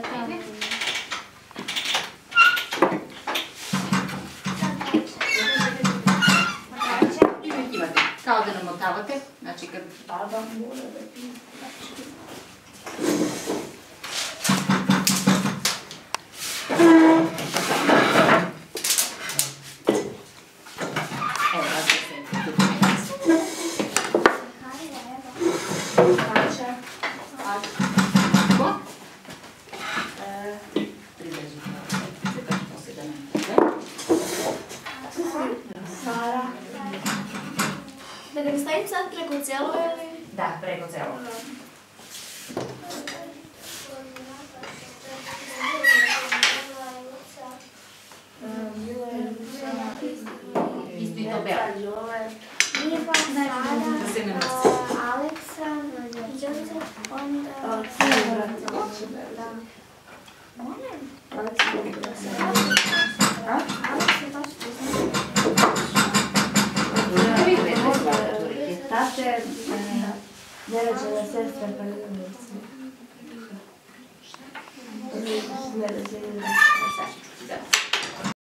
da tamo. I imate, kao da namotavate, znači kad Baba mora da pita. Da ga stavim sad preko cijelo ili? Da, preko celo. Isto i to belo. Da se ne nosi. Aleksa, Đorđe, onda... Da. Molim? Aleksa baš дати, де родила сестра полюбиться. Не.